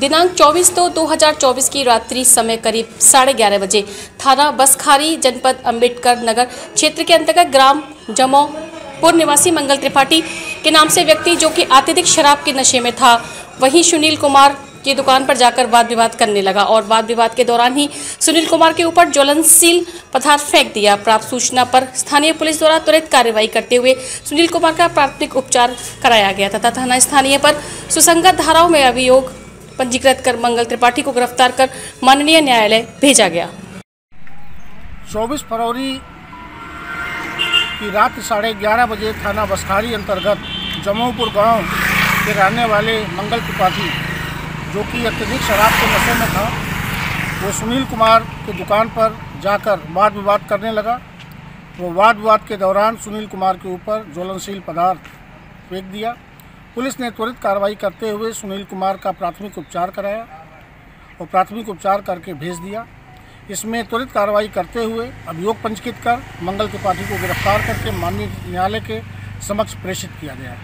दिनांक 24 दो 2024 की रात्रि समय करीब साढ़े ग्यारह बजे थाना बसखारी जनपद अंबेडकर नगर क्षेत्र के अंतर्गत ग्राम जमो पूर्व निवासी मंगल त्रिपाठी के नाम से व्यक्ति जो कि अत्यधिक शराब के नशे में था, वहीं सुनील कुमार की दुकान पर जाकर वाद विवाद करने लगा और वाद विवाद के दौरान ही सुनील कुमार के ऊपर ज्वलनशील पदार्थ फेंक दिया। प्राप्त सूचना पर स्थानीय पुलिस द्वारा त्वरित कार्रवाई करते हुए सुनील कुमार का प्राथमिक उपचार कराया गया तथा थाना स्थानीय पर सुसंगत धाराओं में अभियोग पंजीकृत कर मंगल त्रिपाठी को गिरफ़्तार कर माननीय न्यायालय भेजा गया। चौबीस फरवरी की रात साढ़े ग्यारह बजे थाना बसखारी अंतर्गत जमोपुर गाँव के रहने वाले मंगल त्रिपाठी, जो कि अत्यधिक शराब के नशे में था, वो सुनील कुमार की दुकान पर जाकर वाद विवाद करने लगा। वो वाद विवाद के दौरान सुनील कुमार के ऊपर ज्वलनशील पदार्थ फेंक दिया। पुलिस ने त्वरित कार्रवाई करते हुए सुनील कुमार का प्राथमिक उपचार कराया और प्राथमिक उपचार करके भेज दिया। इसमें त्वरित कार्रवाई करते हुए अभियोग पंजीकृत कर मंगल त्रिपाठी को गिरफ़्तार करके माननीय न्यायालय के समक्ष प्रेषित किया गया।